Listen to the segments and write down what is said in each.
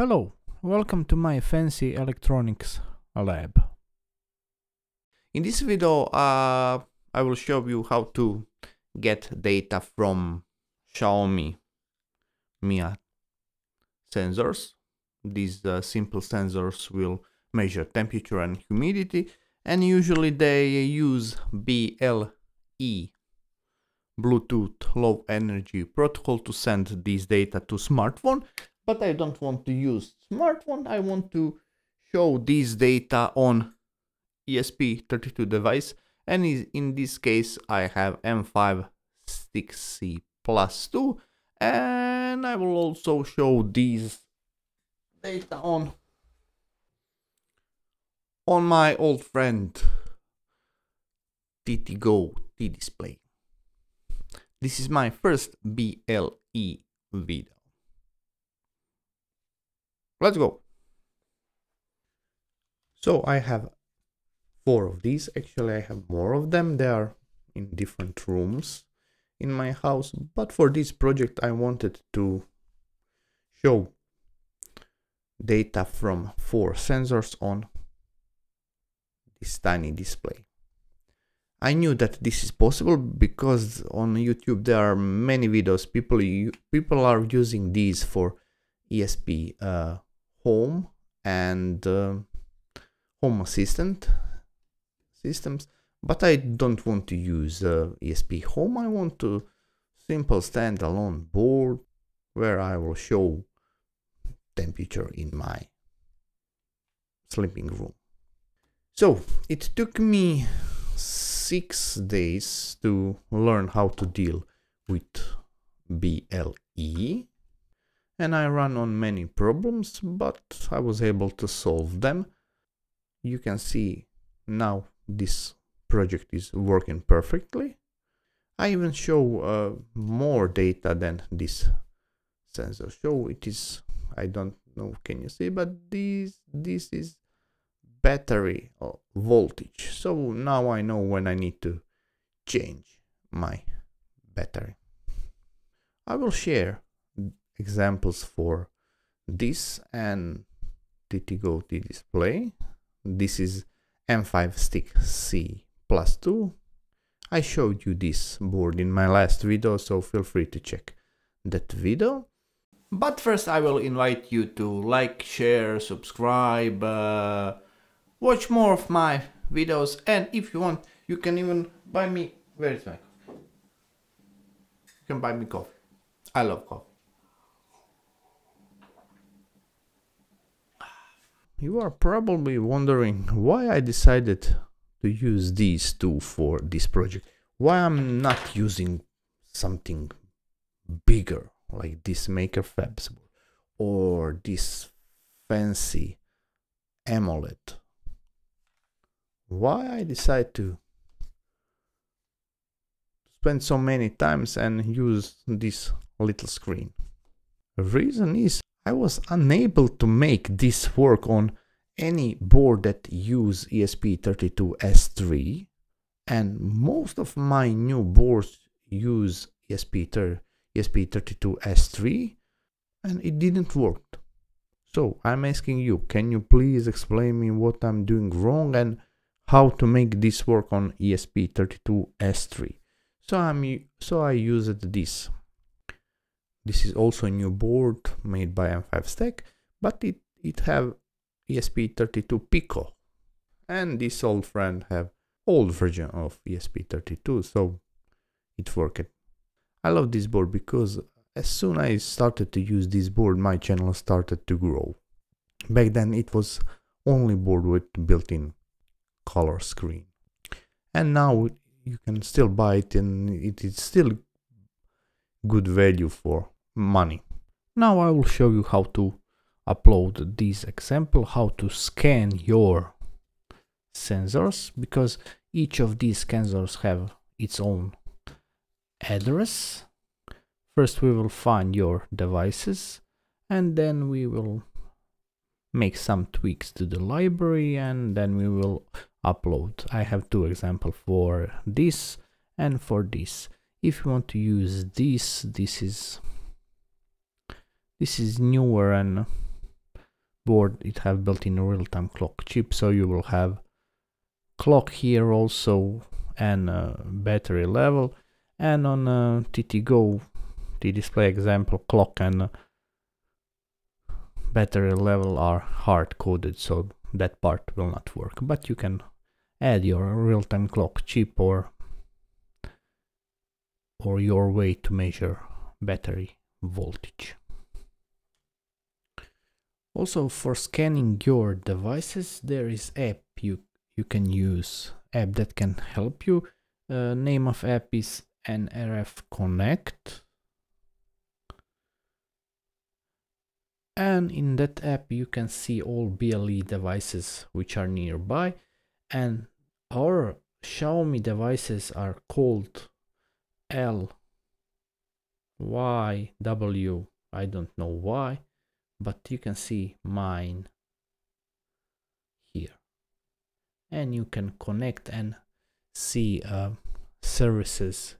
Hello, welcome to my fancy electronics lab. In this video, uh, I will show you how to get data from Xiaomi Mi sensors. These uh, simple sensors will measure temperature and humidity and usually they use BLE Bluetooth low energy protocol to send this data to smartphone but I don't want to use smartphone I want to show this data on ESP32 device and in this case I have M5 stick C plus 2 and I will also show these data on on my old friend TTGo T-Display. This is my first BLE video. Let's go. So I have four of these. Actually, I have more of them. They are in different rooms in my house. But for this project, I wanted to show data from four sensors on this tiny display. I knew that this is possible because on YouTube there are many videos people people are using these for ESP uh, home and uh, home assistant systems but I don't want to use uh, ESP home. I want to simple standalone board where I will show temperature in my sleeping room. So it took me six days to learn how to deal with BLE and I ran on many problems but I was able to solve them. You can see now this project is working perfectly. I even show uh, more data than this sensor show. It is, I don't know, can you see, but this, this is battery voltage. So now I know when I need to change my battery. I will share examples for this and TTGo T-Display. This is M5 stick C plus 2. I showed you this board in my last video, so feel free to check that video. But first I will invite you to like, share, subscribe, uh, watch more of my videos and if you want you can even buy me where is my coffee you can buy me coffee i love coffee you are probably wondering why i decided to use these two for this project why i'm not using something bigger like this Makerfabs or this fancy AMOLED why I decide to spend so many times and use this little screen. The reason is I was unable to make this work on any board that use ESP32S3 and most of my new boards use ESP, ESP32S3 and it didn't work. So I'm asking you, can you please explain me what I'm doing wrong and how to make this work on ESP32S3. So I'm so I used this. This is also a new board made by M5 Stack, but it it have ESP32 Pico, and this old friend have old version of ESP32, so it worked. I love this board because as soon as I started to use this board, my channel started to grow. Back then it was only board with built-in color screen and now you can still buy it and it is still good value for money now i will show you how to upload this example how to scan your sensors because each of these sensors have its own address first we will find your devices and then we will make some tweaks to the library and then we will upload. I have two examples for this and for this. If you want to use this, this is this is newer and board it have built-in real-time clock chip so you will have clock here also and uh, battery level. And on uh, TTGo T-Display example clock and uh, battery level are hard coded so that part will not work. But you can add your real-time clock chip or or your way to measure battery voltage also for scanning your devices there is app you you can use. App that can help you. Uh, name of app is nrf connect. And in that app you can see all BLE devices which are nearby. And our Xiaomi devices are called L Y W. I don't know why but you can see mine here. And you can connect and see uh, services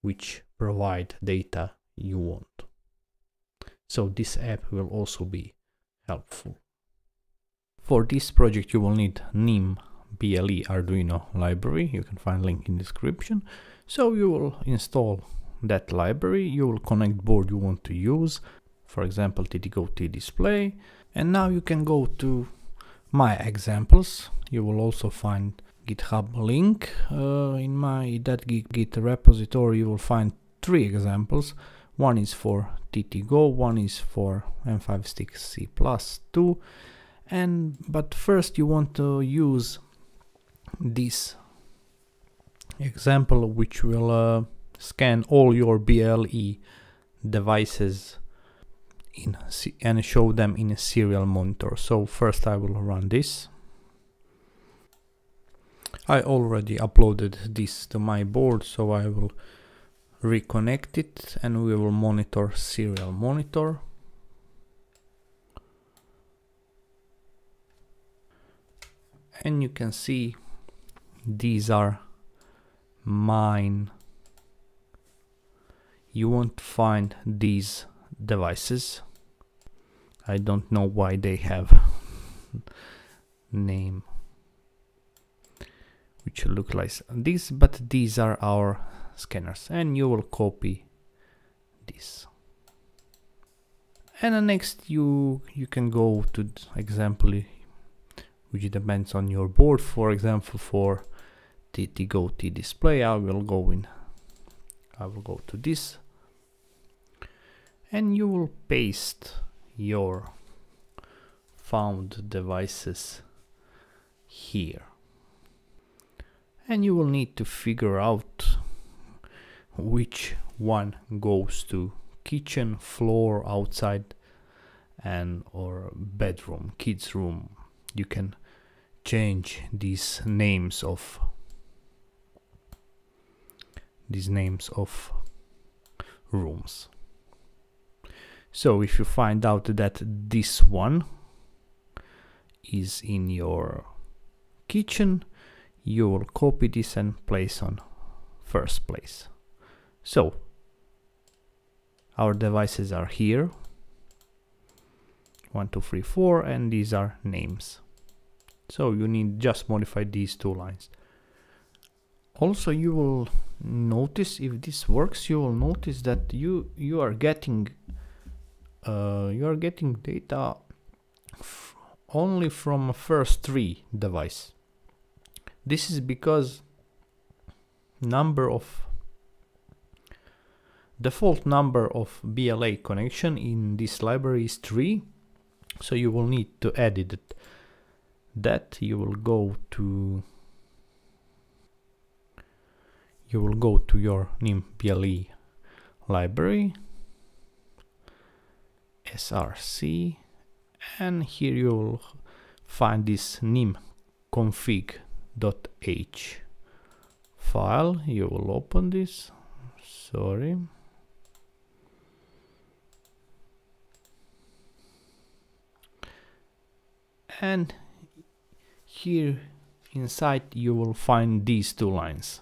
which provide data you want. So this app will also be helpful. For this project you will need nim ble arduino library. You can find link in description. So you will install that library. You will connect board you want to use for example TTGO T display. And now you can go to my examples. You will also find github link. Uh, in my that git repository you will find three examples. One is for TTGo one is for m5stick c plus 2 and but first you want to use this example which will uh, scan all your BLE devices in and show them in a serial monitor. So first I will run this. I already uploaded this to my board so I will reconnect it and we will monitor serial monitor. And you can see these are mine. You won't find these devices. I don't know why they have name which look like this, but these are our scanners and you will copy this. And next you you can go to example which depends on your board. For example, for TTGo T display, I will go in. I will go to this and you will paste your found devices here. And you will need to figure out which one goes to kitchen floor outside and or bedroom kids room. You can change these names of these names of rooms so if you find out that this one is in your kitchen, you will copy this and place on first place. So our devices are here. One, two, three, four, and these are names. So you need just modify these two lines. Also, you will notice if this works, you will notice that you you are getting uh, you are getting data only from a first three device. This is because number of default number of BLE connection in this library is 3 so you will need to edit it. that you will go to you will go to your nim BLE library src and here you'll find this nim config.h file. You will open this. Sorry. And here inside you will find these two lines.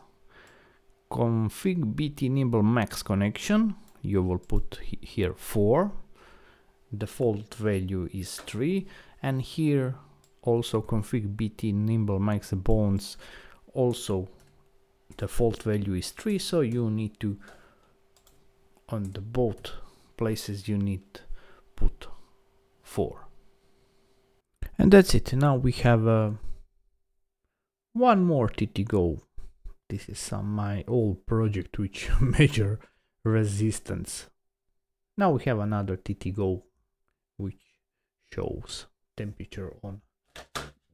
Config bt nimble max connection. You will put here 4 default value is 3 and here also config bt nimble max bonds also default value is 3 so you need to on the both places you need put 4 and that's it. Now we have uh, one more ttgo this is some my old project which measure resistance. Now we have another ttgo which shows temperature on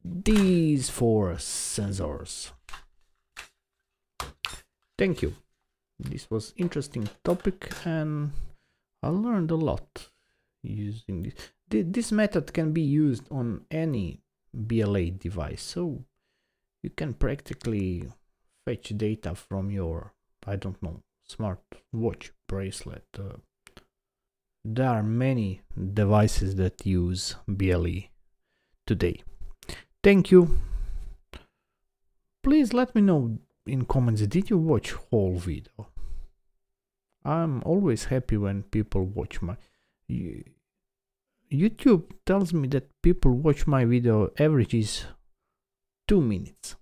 these four sensors. Thank you. This was interesting topic and i learned a lot using this. This method can be used on any bla device so you can practically fetch data from your i don't know smart watch bracelet uh, there are many devices that use ble today. Thank you. Please let me know in comments did you watch whole video? I'm always happy when people watch my youtube tells me that people watch my video average is two minutes.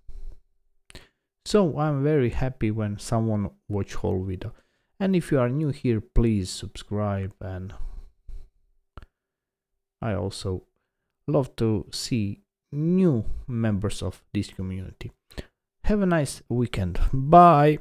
So i'm very happy when someone watch whole video and if you are new here please subscribe and i also love to see new members of this community have a nice weekend. Bye.